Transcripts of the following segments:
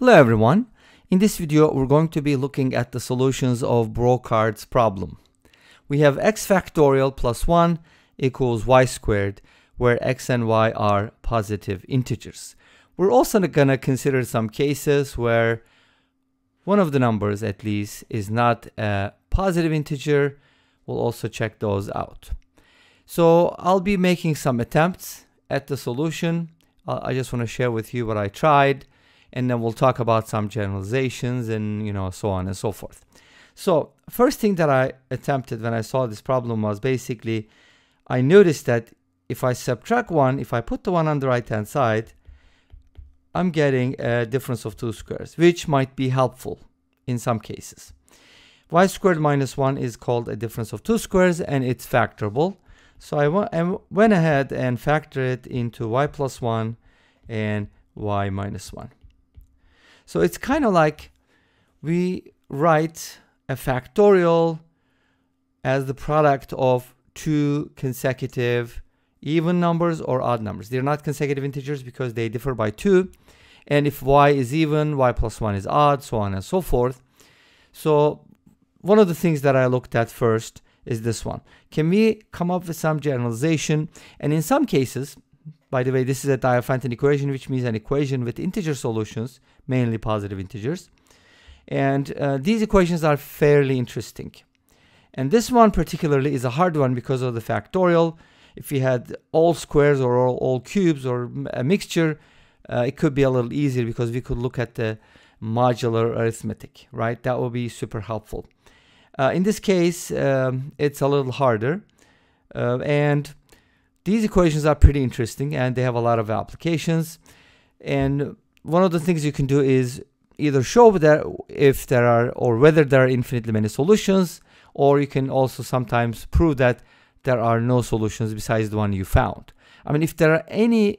Hello everyone. In this video we're going to be looking at the solutions of Brocard's problem. We have x factorial plus 1 equals y squared where x and y are positive integers. We're also going to consider some cases where one of the numbers at least is not a positive integer. We'll also check those out. So I'll be making some attempts at the solution. I just want to share with you what I tried and then we'll talk about some generalizations and you know so on and so forth. So first thing that I attempted when I saw this problem was basically I noticed that if I subtract 1, if I put the 1 on the right hand side, I'm getting a difference of two squares, which might be helpful in some cases. y squared minus 1 is called a difference of two squares and it's factorable. So I, I went ahead and factored it into y plus 1 and y minus 1. So it's kind of like we write a factorial as the product of two consecutive even numbers or odd numbers. They're not consecutive integers because they differ by 2. And if y is even, y plus 1 is odd, so on and so forth. So one of the things that I looked at first is this one. Can we come up with some generalization? And in some cases, by the way, this is a Diophantine equation, which means an equation with integer solutions, mainly positive integers. And uh, these equations are fairly interesting. And this one particularly is a hard one because of the factorial. If we had all squares or all, all cubes or a mixture, uh, it could be a little easier because we could look at the modular arithmetic, right? That would be super helpful. Uh, in this case, um, it's a little harder. Uh, and these equations are pretty interesting and they have a lot of applications. And one of the things you can do is either show that if there are or whether there are infinitely many solutions, or you can also sometimes prove that there are no solutions besides the one you found. I mean, if there are any,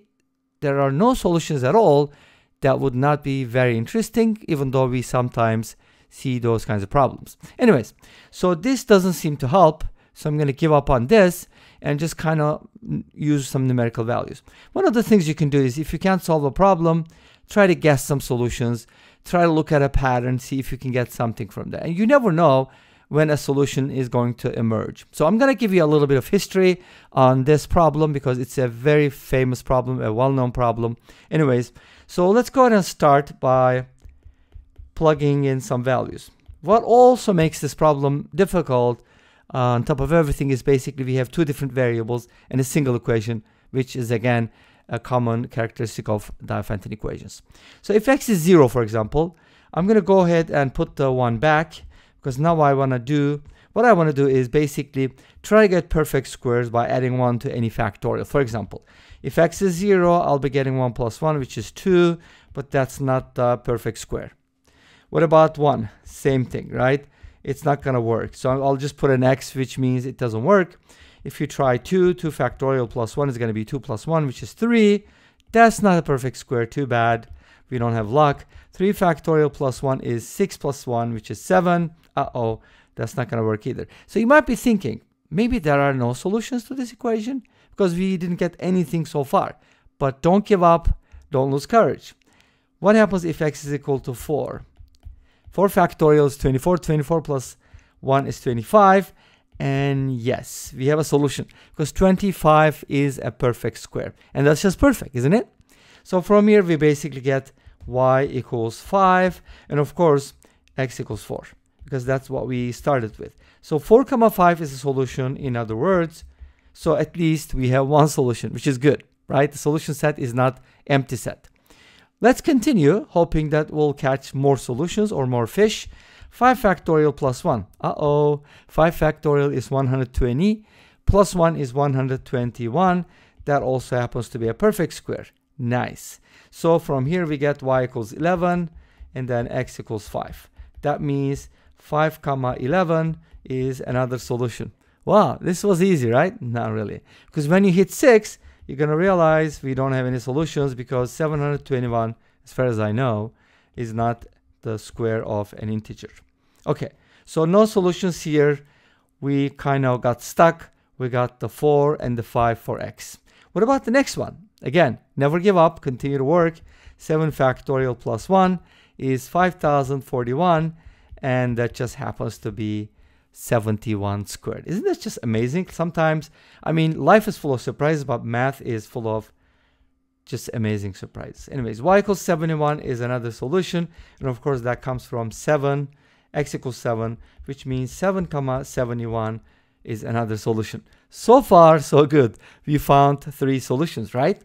there are no solutions at all, that would not be very interesting, even though we sometimes see those kinds of problems. Anyways, so this doesn't seem to help, so I'm going to give up on this and just kind of use some numerical values. One of the things you can do is if you can't solve a problem, try to guess some solutions, try to look at a pattern, see if you can get something from that. And you never know when a solution is going to emerge. So I'm going to give you a little bit of history on this problem because it's a very famous problem, a well-known problem. Anyways, so let's go ahead and start by plugging in some values. What also makes this problem difficult uh, on top of everything is basically we have two different variables and a single equation, which is again a common characteristic of Diophantine equations. So if x is 0, for example, I'm going to go ahead and put the 1 back because now I want to do, what I want to do is basically try to get perfect squares by adding 1 to any factorial. For example, if x is 0, I'll be getting 1 plus 1, which is 2, but that's not the perfect square. What about 1? Same thing, right? It's not going to work. So I'll just put an x, which means it doesn't work. If you try 2, 2 factorial plus 1 is going to be 2 plus 1, which is 3. That's not a perfect square. Too bad. We don't have luck. 3 factorial plus 1 is 6 plus 1, which is 7. Uh-oh, that's not going to work either. So you might be thinking, maybe there are no solutions to this equation because we didn't get anything so far. But don't give up. Don't lose courage. What happens if x is equal to 4? 4 factorial is 24. 24 plus 1 is 25. And yes, we have a solution because 25 is a perfect square. And that's just perfect, isn't it? So from here, we basically get y equals 5. And of course, x equals 4 because that's what we started with. So 4 comma 5 is a solution in other words. So at least we have one solution, which is good, right? The solution set is not empty set. Let's continue, hoping that we'll catch more solutions or more fish. 5 factorial plus 1. Uh-oh, 5 factorial is 120, plus 1 is 121. That also happens to be a perfect square. Nice. So from here we get y equals 11, and then x equals 5. That means 5 comma 11 is another solution. Wow, this was easy, right? Not really. Because when you hit 6, you're going to realize we don't have any solutions because 721, as far as I know, is not the square of an integer. Okay, so no solutions here. We kind of got stuck. We got the 4 and the 5 for x. What about the next one? Again, never give up, continue to work. 7 factorial plus 1 is 5041 and that just happens to be 71 squared. Isn't that just amazing? Sometimes, I mean, life is full of surprises, but math is full of just amazing surprises. Anyways, y equals 71 is another solution. And of course, that comes from 7, x equals 7, which means 7 comma 71 is another solution. So far, so good. We found three solutions, right?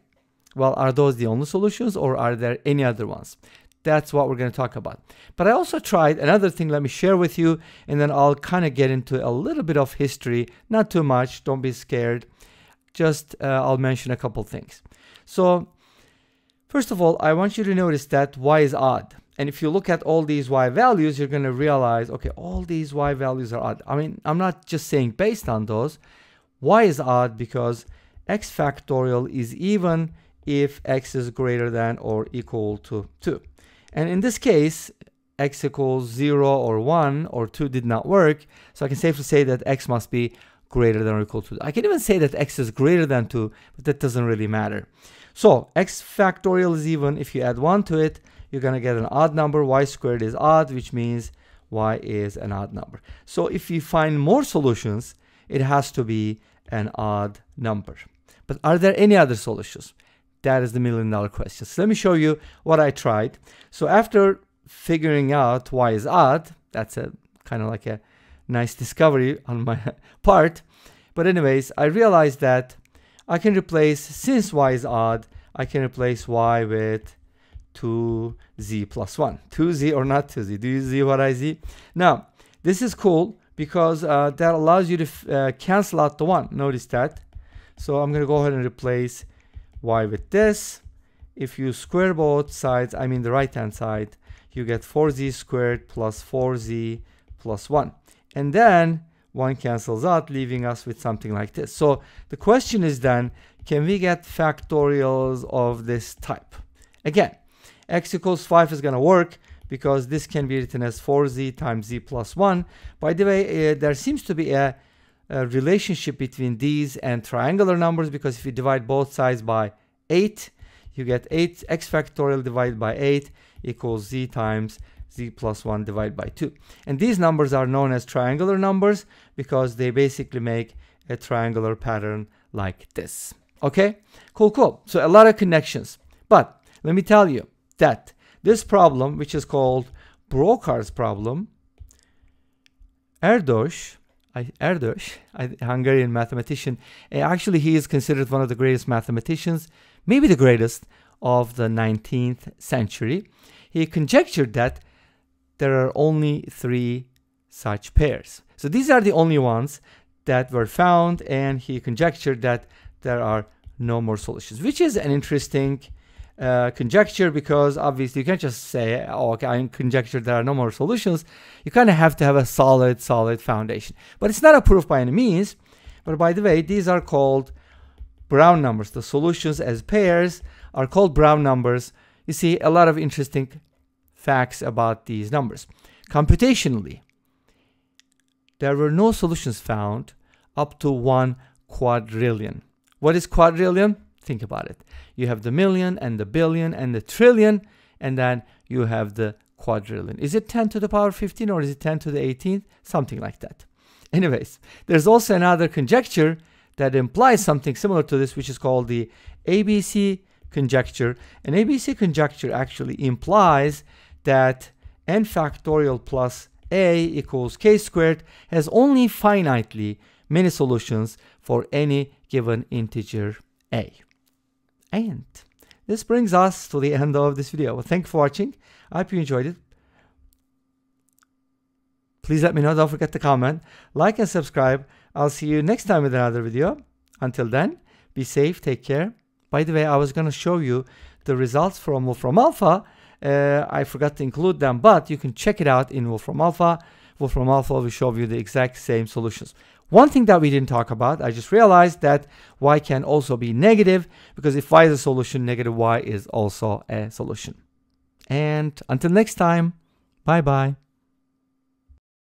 Well, are those the only solutions or are there any other ones? That's what we're going to talk about. But I also tried another thing, let me share with you, and then I'll kind of get into a little bit of history. Not too much, don't be scared. Just uh, I'll mention a couple things. So, first of all, I want you to notice that y is odd. And if you look at all these y values, you're going to realize, okay, all these y values are odd. I mean, I'm not just saying based on those. y is odd because x factorial is even if x is greater than or equal to 2. And in this case, x equals 0 or 1 or 2 did not work. So I can safely say that x must be greater than or equal to. I can even say that x is greater than 2, but that doesn't really matter. So x factorial is even. If you add 1 to it, you're going to get an odd number. y squared is odd, which means y is an odd number. So if you find more solutions, it has to be an odd number. But are there any other solutions? That is the million dollar question. So let me show you what I tried. So after figuring out y is odd, that's a kind of like a nice discovery on my part. But anyways, I realized that I can replace, since y is odd, I can replace y with 2z plus 1. 2z or not 2z. Do you see what I see? Now, this is cool because uh, that allows you to uh, cancel out the 1. Notice that. So I'm going to go ahead and replace y with this. If you square both sides, I mean the right hand side, you get 4z squared plus 4z plus 1. And then 1 cancels out, leaving us with something like this. So the question is then, can we get factorials of this type? Again, x equals 5 is going to work because this can be written as 4z times z plus 1. By the way, uh, there seems to be a relationship between these and triangular numbers because if you divide both sides by 8, you get 8 x factorial divided by 8 equals z times z plus 1 divided by 2. And these numbers are known as triangular numbers because they basically make a triangular pattern like this. Okay, cool, cool. So a lot of connections. But let me tell you that this problem, which is called Brocard's problem, Erdos Erdos, a Hungarian mathematician. Eh, actually, he is considered one of the greatest mathematicians, maybe the greatest of the 19th century. He conjectured that there are only three such pairs. So these are the only ones that were found, and he conjectured that there are no more solutions, which is an interesting uh, conjecture because obviously you can't just say, oh, okay, I conjecture there are no more solutions. You kind of have to have a solid, solid foundation. But it's not a proof by any means. But by the way, these are called Brown numbers. The solutions as pairs are called Brown numbers. You see a lot of interesting facts about these numbers. Computationally, there were no solutions found up to one quadrillion. What is quadrillion? Think about it. You have the million and the billion and the trillion, and then you have the quadrillion. Is it 10 to the power 15 or is it 10 to the 18th? Something like that. Anyways, there's also another conjecture that implies something similar to this, which is called the ABC conjecture. An ABC conjecture actually implies that n factorial plus a equals k squared has only finitely many solutions for any given integer a. And this brings us to the end of this video. Well, thank you for watching. I hope you enjoyed it. Please let me know. Don't forget to comment, like, and subscribe. I'll see you next time with another video. Until then, be safe, take care. By the way, I was going to show you the results from Wolfram Alpha. Uh, I forgot to include them, but you can check it out in Wolfram Alpha. Wolfram Alpha will show you the exact same solutions. One thing that we didn't talk about, I just realized that y can also be negative because if y is a solution, negative y is also a solution. And until next time, bye bye.